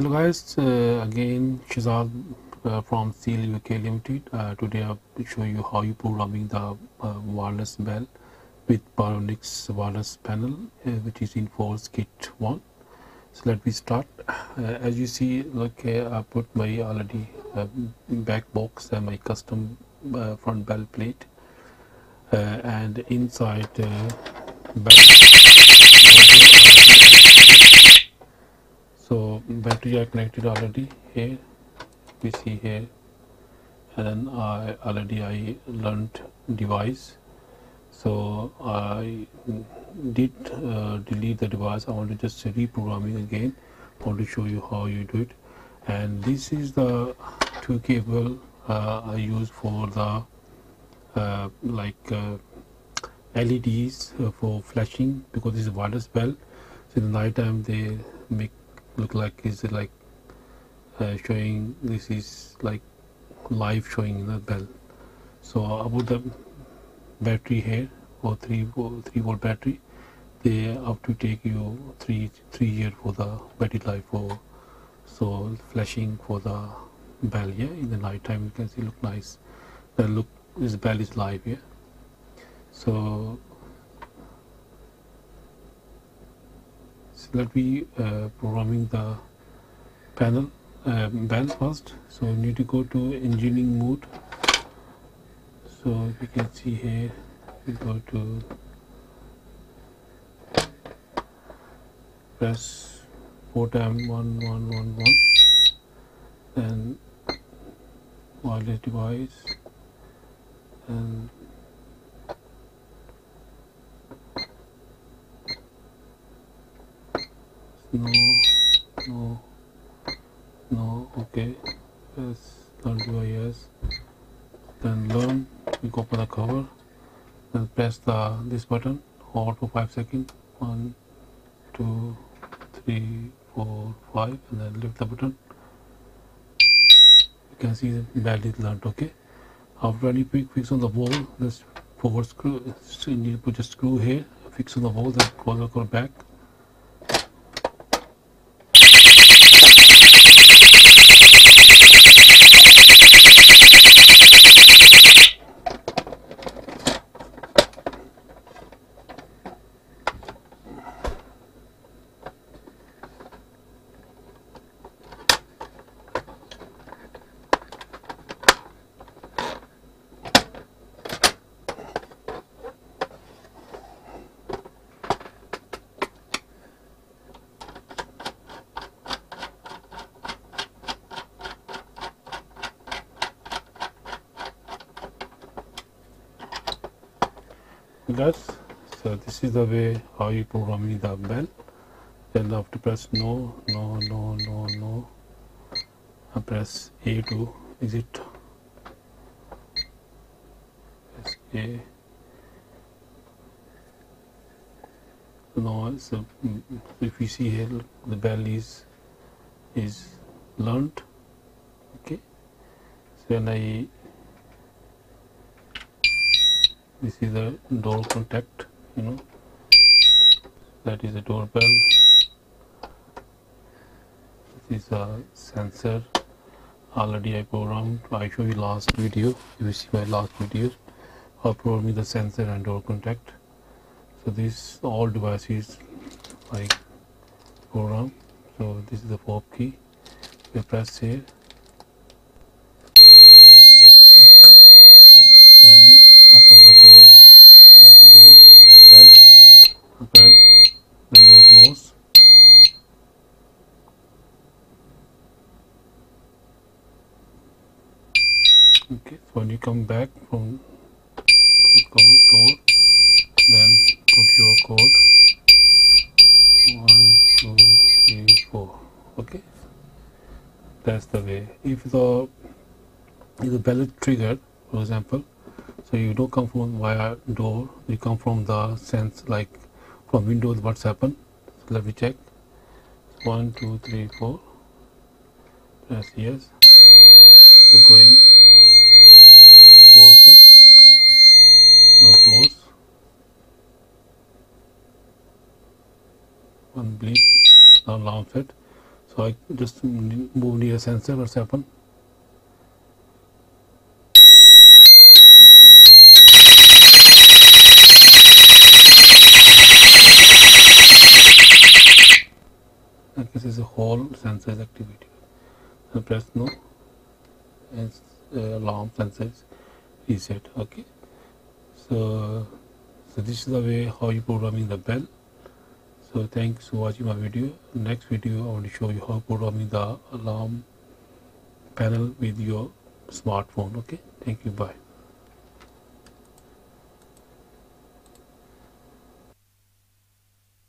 Hello guys, uh, again Shahzad uh, from SEIL UK Limited. Uh, today I'll show you how you programming the uh, wireless bell with Pyronix wireless panel uh, which is Enforcer Kit 1. So let me start. Uh, as you see, here I put my already back box and my custom front bell plate and inside uh, bell so battery are connected already here we see here and then I already I learned device. So I did uh, delete the device. I want to just reprogramming again. I want to show you how you do it. And this is the two cable uh, I use for the uh, like uh, LEDs uh, for flashing because this is wireless bell. So in the night time they make look like? Is it like uh, showing this is like live showing the bell. So about the battery here or 3 volt, 3 volt battery they have to take you 3 3 year for the battery life for so flashing for the bell yeah? In the night time you can see look nice. The look this bell is live yeah? So so let me uh, programming the panel bell first. So you need to go to engineering mode. So you can see here we go to press one one then wireless device and no no no okay yes learn device then learn you go for the cover. Then press the this button hold for five seconds. One two three four five and then lift the button. You can see the bell is learned okay after any quick fix on the wall this forward screw you need to put a screw here fix on the wall then go, go back guys so this is the way how you programming the bell. Then have to press no no no no no. I press A to exit. Press A. No so mm, if you see here the bell is is learned. Okay. So when I this is a door contact you know. That is a doorbell. This is a sensor. Already I programmed I show you last video. You see my last video. I programming the sensor and door contact. So this all devices I program so this is the fob key. You press here okay then open the door like door bell press door close okay when you come back from door then put your code. One two three four. Okay? That's the way. If the if the bell is triggered for example so you don't come from via door you come from the sense like from windows what's happened. So let me check. One two three four. Press yes. So going. Door open. Door close. One bleep now launch it. so I just move near sensor what's happened whole sensor activity. So press no and alarm is reset okay? So so this is the way how you programming the bell. So thanks for watching my video. Next video i want to show you how programming the alarm panel with your smartphone okay? Thank you. Bye